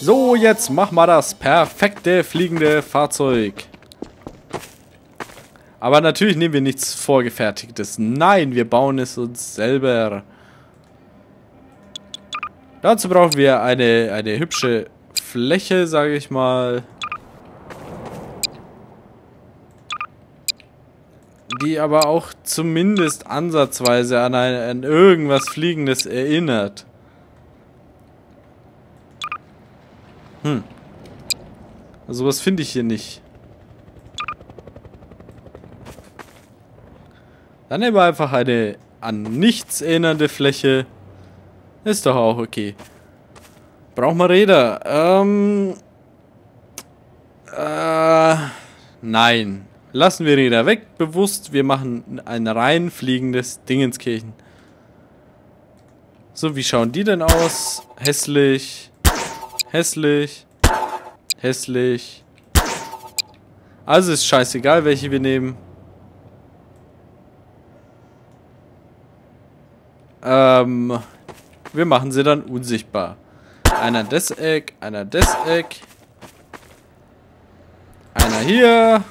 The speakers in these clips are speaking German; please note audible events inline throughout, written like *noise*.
So, jetzt mach mal das perfekte fliegende Fahrzeug. Aber natürlich nehmen wir nichts Vorgefertigtes. Nein, wir bauen es uns selber. Dazu brauchen wir eine, eine hübsche Fläche, sage ich mal. Die aber auch zumindest ansatzweise an, ein, an irgendwas Fliegendes erinnert. Hm. Also was finde ich hier nicht. Dann nehmen wir einfach eine an nichts erinnernde Fläche. Ist doch auch okay. Brauchen wir Räder? Ähm. Äh. Nein. Lassen wir Räder weg, bewusst. Wir machen ein rein fliegendes Dingenskirchen. So, wie schauen die denn aus? Hässlich. Hässlich. Hässlich. Also ist scheißegal, welche wir nehmen. Ähm, wir machen sie dann unsichtbar. Einer das Eck, einer das Eck. Einer hier.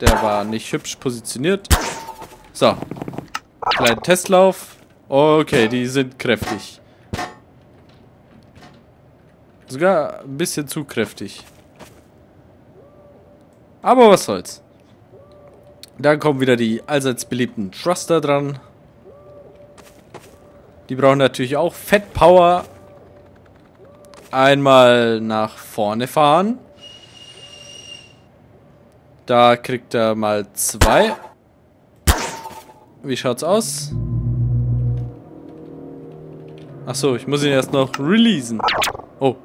Der war nicht hübsch positioniert. So. Kleinen Testlauf. Okay, die sind kräftig. Sogar ein bisschen zu kräftig. Aber was soll's. Dann kommen wieder die allseits beliebten Thruster dran. Die brauchen natürlich auch Fettpower. Einmal nach vorne fahren. Da kriegt er mal zwei. Wie schaut's aus? Achso, ich muss ihn erst noch releasen. Oh.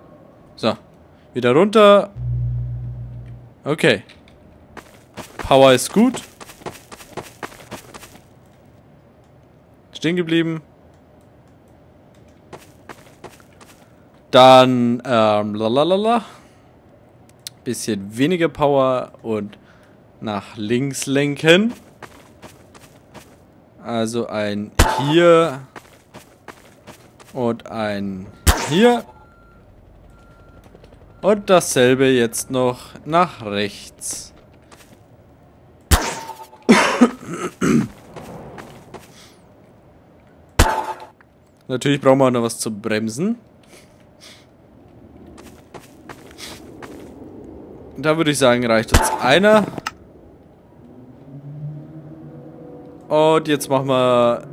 So. Wieder runter. Okay. Power ist gut. Stehen geblieben. Dann, ähm, lalalala. Bisschen weniger Power und nach links lenken. Also ein hier und ein hier. Und dasselbe jetzt noch nach rechts. Natürlich brauchen wir noch was zu bremsen. Da würde ich sagen, reicht uns einer. Und jetzt machen wir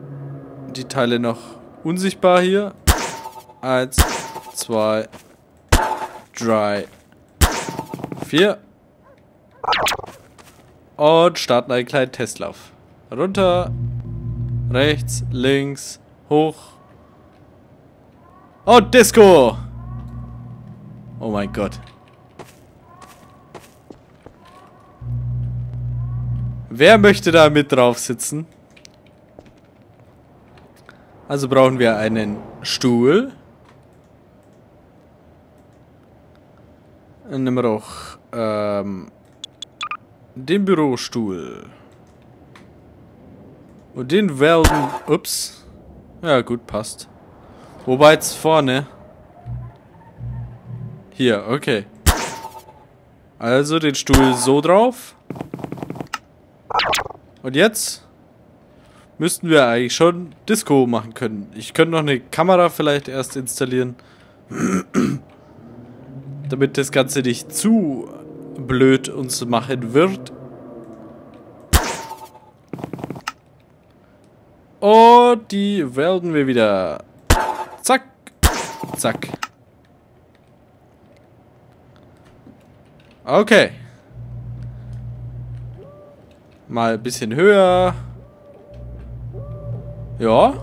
die Teile noch unsichtbar hier. Eins, zwei, drei, vier. Und starten einen kleinen Testlauf. Runter, rechts, links, hoch. Und Disco! Oh mein Gott. Wer möchte da mit drauf sitzen? Also brauchen wir einen Stuhl. Dann nehmen wir auch ähm, den Bürostuhl. Und den Welden... Ups. Ja gut, passt. Wobei jetzt vorne... Hier, okay. Also den Stuhl so drauf. Und jetzt müssten wir eigentlich schon Disco machen können. Ich könnte noch eine Kamera vielleicht erst installieren. *clears throat* Damit das Ganze nicht zu blöd uns machen wird. Und die werden wir wieder. Zack. Zack. Okay. Mal ein bisschen höher. Ja.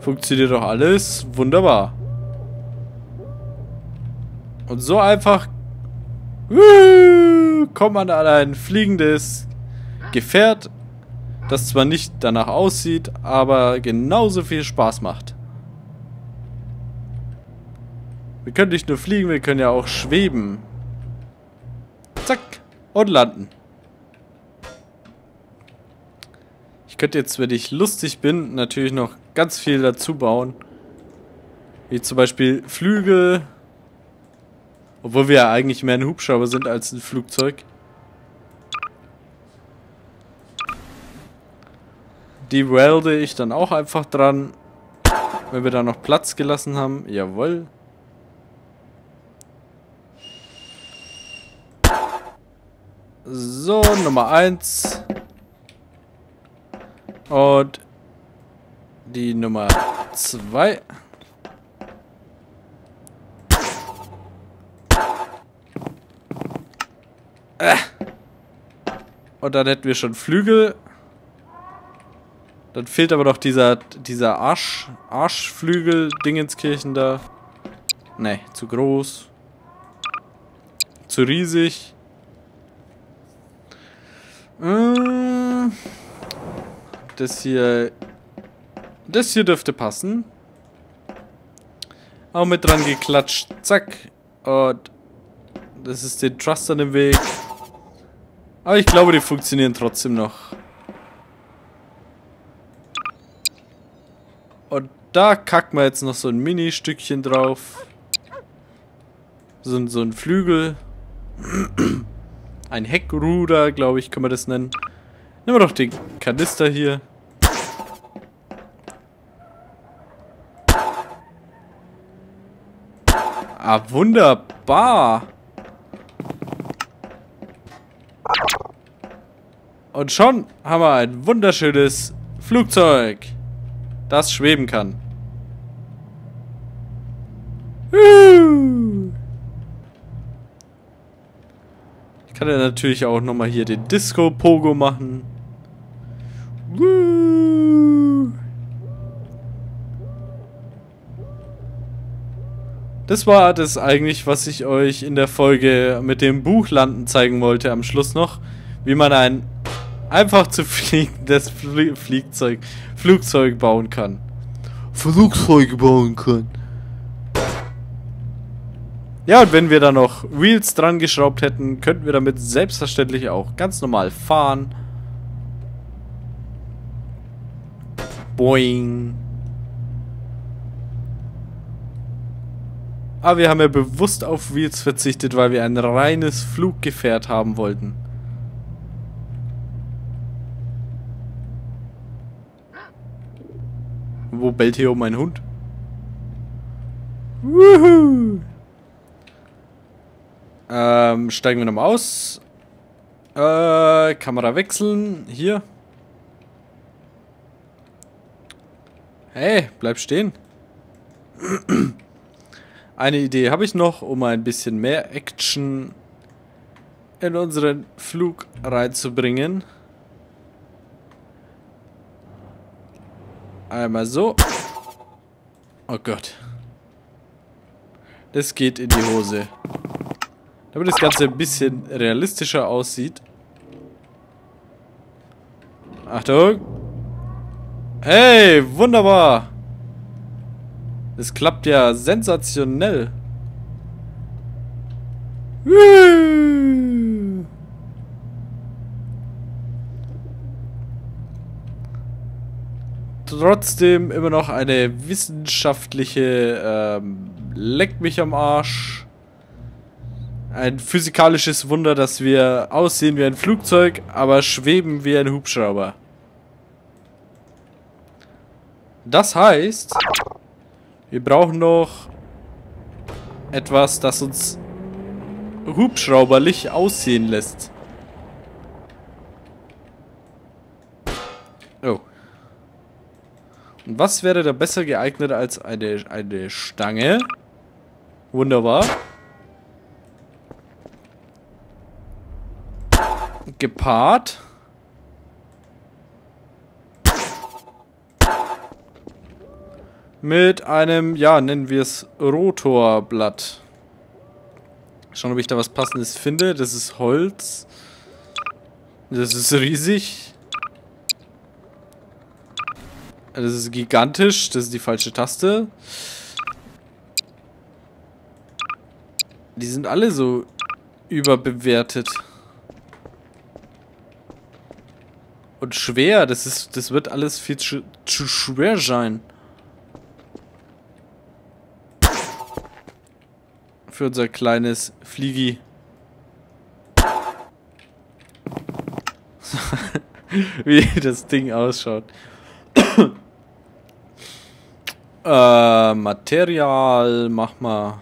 Funktioniert doch alles. Wunderbar. Und so einfach kommt man an ein fliegendes Gefährt, das zwar nicht danach aussieht, aber genauso viel Spaß macht. Wir können nicht nur fliegen, wir können ja auch schweben. Zack. Und landen. Ich könnte jetzt, wenn ich lustig bin, natürlich noch ganz viel dazu bauen. Wie zum Beispiel Flügel. Obwohl wir ja eigentlich mehr ein Hubschrauber sind als ein Flugzeug. Die welde ich dann auch einfach dran. Wenn wir da noch Platz gelassen haben. Jawohl. So, Nummer 1. Und die Nummer 2. Äh. Und dann hätten wir schon Flügel. Dann fehlt aber noch dieser, dieser Arsch, Arschflügel-Dingenskirchen da. Ne, zu groß. Zu riesig. Äh, das hier... Das hier dürfte passen. Auch mit dran geklatscht. Zack. Und das ist den Trust an dem Weg. Aber ich glaube, die funktionieren trotzdem noch. Und da kacken wir jetzt noch so ein Mini-Stückchen drauf. So, so ein Flügel. Ein Heckruder, glaube ich, kann man das nennen. Nehmen wir doch den Kanister hier. Ah, wunderbar. Und schon haben wir ein wunderschönes Flugzeug, das schweben kann. Ich kann ja natürlich auch nochmal hier den Disco-Pogo machen. Das war das eigentlich, was ich euch in der Folge mit dem Buchlanden zeigen wollte am Schluss noch. Wie man ein einfach zu fliegendes Flie Flugzeug bauen kann. Flugzeuge bauen kann. Ja, und wenn wir da noch Wheels dran geschraubt hätten, könnten wir damit selbstverständlich auch ganz normal fahren. Boing. Aber wir haben ja bewusst auf Wheels verzichtet, weil wir ein reines Fluggefährt haben wollten. Wo bellt hier oben ein Hund? Wuhu! Ähm, steigen wir nochmal aus. Äh, Kamera wechseln. Hier. Hey, bleib stehen. *clears throat* Eine Idee habe ich noch, um ein bisschen mehr Action in unseren Flug reinzubringen. Einmal so. Oh Gott. Das geht in die Hose. Damit das Ganze ein bisschen realistischer aussieht. Achtung. Hey, wunderbar. Das klappt ja sensationell. Trotzdem immer noch eine wissenschaftliche ähm, Leck mich am Arsch. Ein physikalisches Wunder, dass wir aussehen wie ein Flugzeug, aber schweben wie ein Hubschrauber. Das heißt, wir brauchen noch etwas, das uns hubschrauberlich aussehen lässt. Oh. Und was wäre da besser geeignet als eine, eine Stange? Wunderbar. Gepaart mit einem, ja, nennen wir es Rotorblatt. Schauen, ob ich da was passendes finde. Das ist Holz. Das ist riesig. Das ist gigantisch. Das ist die falsche Taste. Die sind alle so überbewertet. Und schwer, das ist, das wird alles viel zu, zu schwer sein. Für unser kleines Fliegi. *laughs* Wie das Ding ausschaut. *coughs* äh, Material, mach mal.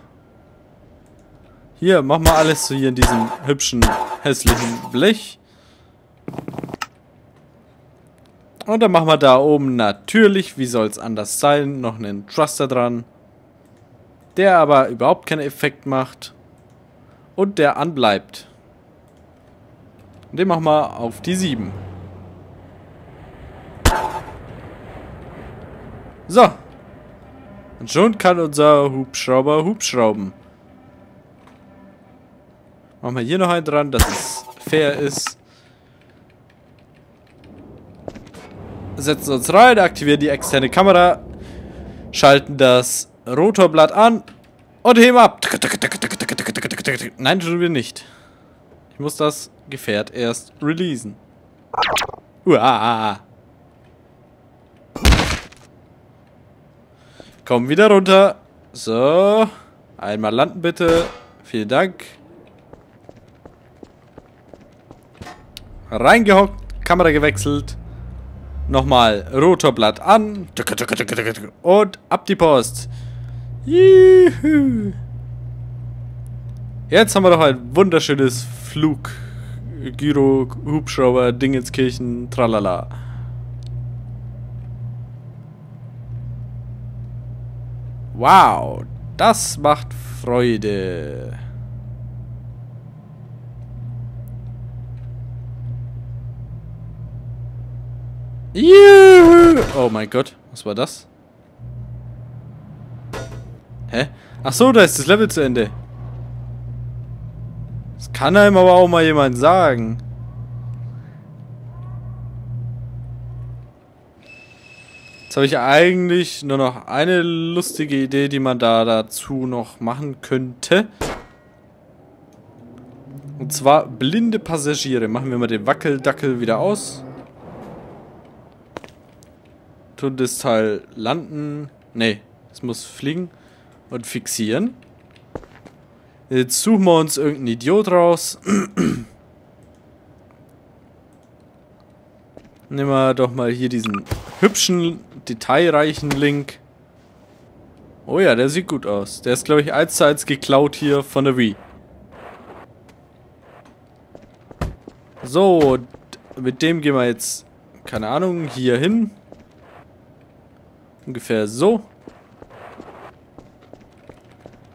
Hier, mach mal alles so hier in diesem hübschen, hässlichen Blech. Und dann machen wir da oben natürlich, wie soll es anders sein, noch einen Thruster dran. Der aber überhaupt keinen Effekt macht. Und der anbleibt. Und den machen wir auf die 7. So. Und schon kann unser Hubschrauber Hubschrauben. Machen wir hier noch einen dran, dass es fair ist. Setzen uns rein, aktivieren die externe Kamera, schalten das Rotorblatt an und heben ab. Nein, tun wir nicht. Ich muss das Gefährt erst releasen. Uah. Komm wieder runter. So. Einmal landen bitte. Vielen Dank. Reingehockt. Kamera gewechselt. Nochmal Rotorblatt an. Und ab die Post. Juhu. Jetzt haben wir doch ein wunderschönes Flug. Gyro, Hubschrauber, Dingenskirchen, tralala. Wow, das macht Freude. Juhu! Oh mein Gott, was war das? Hä? Ach so, da ist das Level zu Ende. Das kann einem aber auch mal jemand sagen. Jetzt habe ich eigentlich nur noch eine lustige Idee, die man da dazu noch machen könnte. Und zwar blinde Passagiere. Machen wir mal den Wackeldackel wieder aus. Tun das Teil landen. Ne, es muss fliegen. Und fixieren. Jetzt suchen wir uns irgendeinen Idiot raus. *clears throat* Nehmen wir doch mal hier diesen hübschen, detailreichen Link. Oh ja, der sieht gut aus. Der ist, glaube ich, eins zu eins geklaut hier von der Wii. So, mit dem gehen wir jetzt, keine Ahnung, hier hin. Ungefähr so.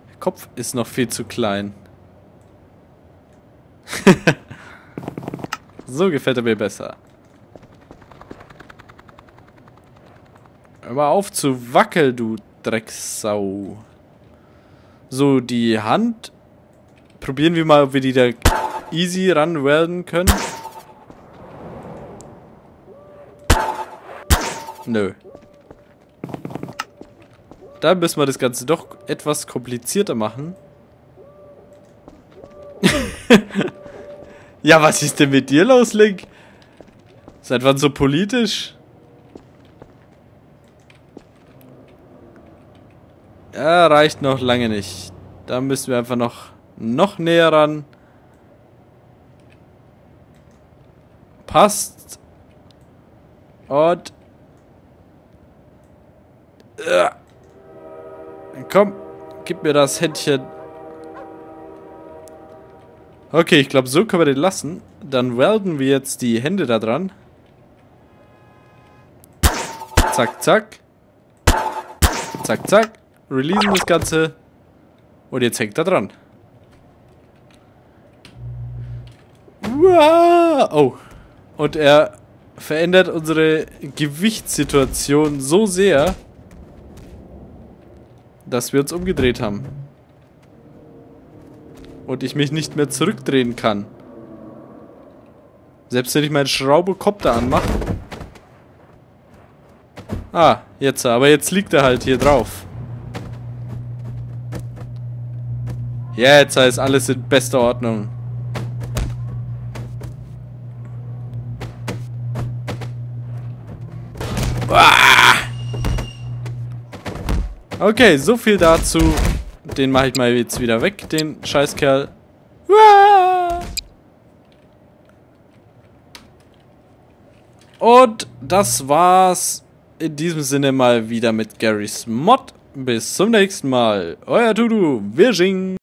Der Kopf ist noch viel zu klein. *laughs* so gefällt er mir besser. Hör mal auf zu wackeln, du Drecksau. So, die Hand. Probieren wir mal, ob wir die da easy ranwelden können. Nö. Da müssen wir das Ganze doch etwas komplizierter machen. *laughs* ja, was ist denn mit dir los, Link? Seit wann so politisch? Ja, reicht noch lange nicht. Da müssen wir einfach noch, noch näher ran. Passt. Und... Ja. Komm, gib mir das Händchen. Okay, ich glaube, so können wir den lassen. Dann welden wir jetzt die Hände da dran. Zack, zack. Zack, zack. Releasen das Ganze. Und jetzt hängt er dran. Oh. Und er verändert unsere Gewichtssituation so sehr, dass wir uns umgedreht haben. Und ich mich nicht mehr zurückdrehen kann. Selbst wenn ich meinen Schraubokopter anmache. Ah, jetzt. Aber jetzt liegt er halt hier drauf. Jetzt ist alles in bester Ordnung. Ah! Okay, so viel dazu. Den mache ich mal jetzt wieder weg, den Scheißkerl. Und das war's in diesem Sinne mal wieder mit Garys Mod. Bis zum nächsten Mal. Euer Tudu, Virgin.